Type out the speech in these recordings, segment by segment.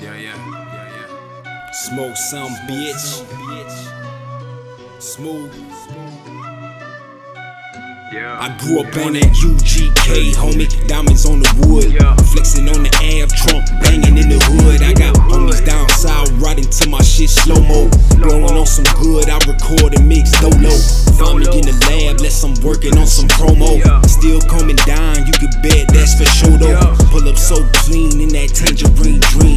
Yeah, yeah, yeah, yeah. Smoke some, bitch. Smooth. Yeah. I grew up on that UGK, homie. Diamonds on the wood. Yeah. Flexing on the ab, trunk banging in the hood. I got homies down south riding to my shit slow mo. Blowing on some good, I record and mix dolo. Find me in the lab, less I'm working on some promo. Still coming down, you can bet that's for sure though. Pull up so clean in that tangerine dream.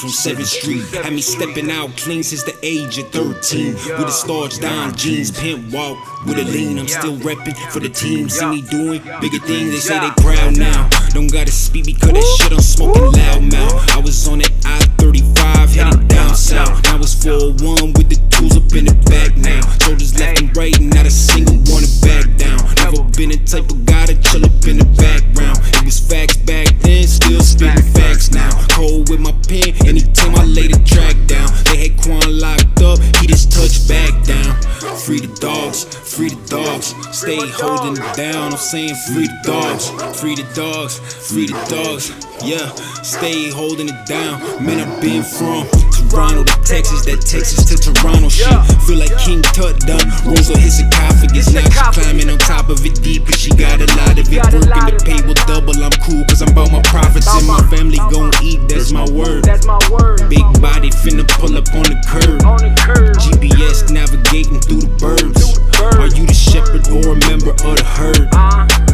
From 7th Street. Had me stepping out clean since the age of 13. With a starched down jeans, pimp walk with a lean. I'm still repping for the team. See me doing bigger things, they say they proud now. Don't gotta speak because that shit I'm smoking loud mouth. I was on that I 35 heading down south. Now it's 401 with the tools up in the back now. Shoulders left and right, not a single one to back down. Never been the type of guy to chill up in the background. It was facts back then, Free the dogs, free the dogs, stay holding it down. I'm saying free the dogs, free the dogs, free the dogs. Yeah, stay holding it down. Man, I've been from Toronto to Texas, that Texas to Toronto shit. Feel like King Tut done rolls on his esophagus. Now she climbing on top of it deep, and she got a lot of it. Working the pay will double. I'm cool, cause I'm about my profits, and my family gon' eat. That's my word. Big body finna pull up. On the curb. gon' remember unheard. Uh-huh.